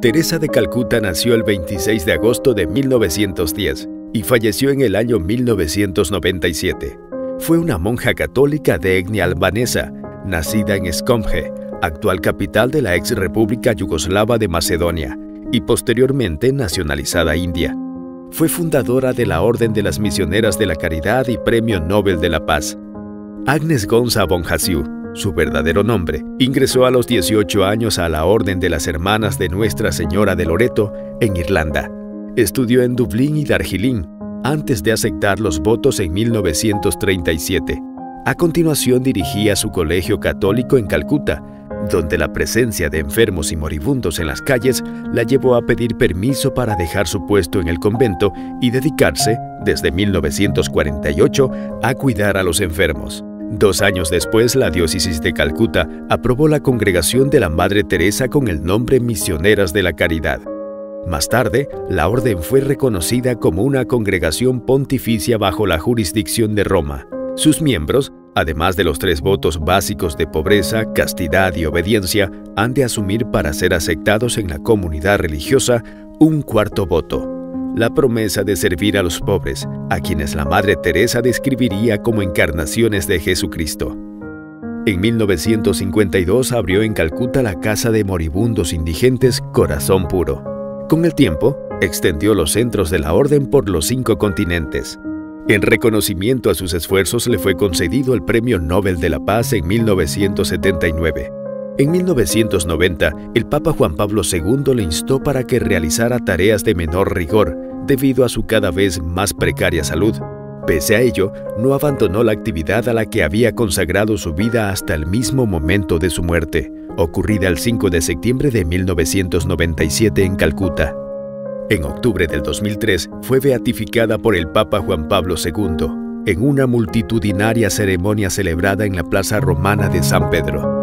Teresa de Calcuta nació el 26 de agosto de 1910 y falleció en el año 1997. Fue una monja católica de etnia albanesa, nacida en Skopje, actual capital de la ex República Yugoslava de Macedonia, y posteriormente nacionalizada india. Fue fundadora de la Orden de las Misioneras de la Caridad y Premio Nobel de la Paz. Agnes Gonza Bonjasiu, su verdadero nombre, ingresó a los 18 años a la Orden de las Hermanas de Nuestra Señora de Loreto en Irlanda. Estudió en Dublín y Darjeeling antes de aceptar los votos en 1937. A continuación dirigía su colegio católico en Calcuta, donde la presencia de enfermos y moribundos en las calles la llevó a pedir permiso para dejar su puesto en el convento y dedicarse, desde 1948, a cuidar a los enfermos. Dos años después, la diócesis de Calcuta aprobó la congregación de la Madre Teresa con el nombre Misioneras de la Caridad. Más tarde, la orden fue reconocida como una congregación pontificia bajo la jurisdicción de Roma. Sus miembros Además de los tres votos básicos de pobreza, castidad y obediencia, han de asumir para ser aceptados en la comunidad religiosa un cuarto voto, la promesa de servir a los pobres, a quienes la Madre Teresa describiría como encarnaciones de Jesucristo. En 1952 abrió en Calcuta la Casa de Moribundos Indigentes Corazón Puro. Con el tiempo, extendió los centros de la orden por los cinco continentes. En reconocimiento a sus esfuerzos le fue concedido el Premio Nobel de la Paz en 1979. En 1990, el Papa Juan Pablo II le instó para que realizara tareas de menor rigor debido a su cada vez más precaria salud. Pese a ello, no abandonó la actividad a la que había consagrado su vida hasta el mismo momento de su muerte, ocurrida el 5 de septiembre de 1997 en Calcuta. En octubre del 2003 fue beatificada por el Papa Juan Pablo II en una multitudinaria ceremonia celebrada en la Plaza Romana de San Pedro.